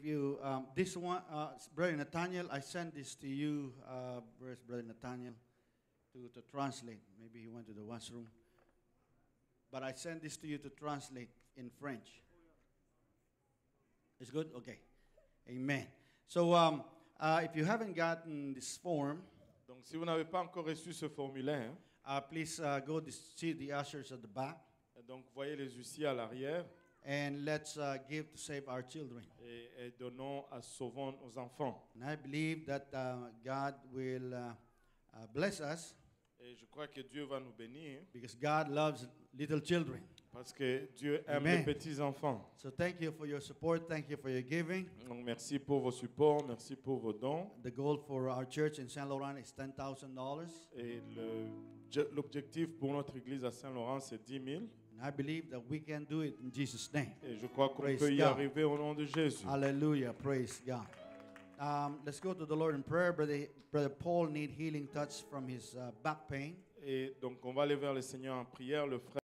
You, um, this one, uh, Brother Nathaniel, I sent this to you, uh, Brother Nathaniel, to, to translate. Maybe he went to the washroom. But I sent this to you to translate in French. It's good? Okay. Amen. So, um, uh, if you haven't gotten this form, Donc, si vous n'avez pas encore reçu ce formulaire, uh, please uh, go to see the ushers at the back donc voyez les huissiers à l'arrière and let's uh, give to save our children. et, et donnons à sauvons nos enfants. And I believe that uh, God will uh, bless us Et je crois que Dieu va nous bénir because God loves little children. parce que Dieu aime Amen. les petits enfants. So thank you for your support. Thank you for your giving. Donc, merci pour vos supports, merci pour vos dons. The goal for our church in San Laurent is ten thousand dollars, Et le- l'objectif pour notre église à Saint-Laurent, c'est 10 000. I believe that we can do it in Jesus' name. Et je crois qu'on peut y God. arriver au nom de Jésus. Hallelujah! Praise God. Um, let's go to the Lord in prayer. Brother, Brother Paul need healing touch from his uh, back pain. Et donc, on va aller vers le Seigneur en prière. Le frère